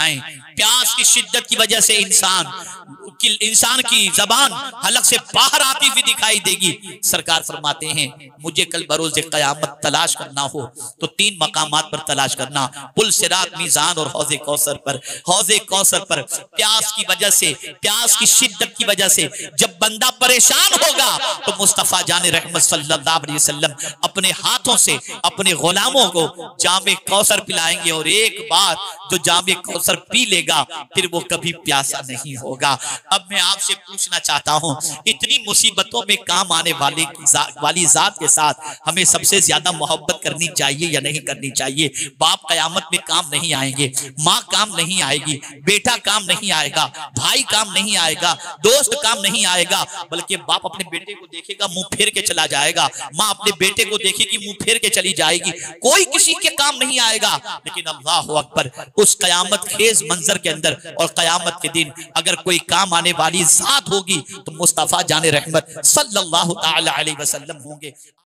दिखाएँ प्यास की शिद्दत की वजह से इंसान कि इंसान की जबान हलक से बाहर आती हुई दिखाई देगी। सरकार फरमाते हैं मुझे कल बरोज कयामत तलाश करना हो तो तीन मकाम पर तलाश करना पुल सिरात मीजान और हौजे कौसर पर। हौजे कौसर पर प्यास की वजह से प्यास की शिद्दत की वजह से जब बंदा परेशान होगा तो मुस्तफ़ा जान रहमत सल्लल्लाहु अलैहि वसल्लम अपने हाथों से अपने गुलामों को जामे कौसर पिलाएँगे और एक बार जो जाम कौसर पी लेगा फिर वो कभी प्यासा नहीं होगा। अब मैं आपसे पूछना चाहता हूँ इतनी मुसीबतों में काम आने वाले जा, वाली जात के साथ हमें सबसे ज़्यादा मोहब्बत करनी चाहिए या नहीं करनी चाहिए? बाप कयामत में काम नहीं आएँगे माँ काम नहीं आएगी बेटा काम नहीं आएगा भाई काम नहीं आएगा दोस्त काम नहीं आएगा बल्कि बाप अपने बेटे को देखेगा मुँह फेर के चला जाएगा माँ अपने बेटे को देखेगी मुँह फेर के चली जाएगी कोई किसी के काम नहीं आएगा। लेकिन अल्लाह अकबर उस कयामत खेज मंजर के अंदर और कयामत के दिन अगर कोई काम आने वाली जात होगी। तो मुस्तफ़ा जान रहमत सल्लल्लाहु अलैहि वसल्लम होंगे।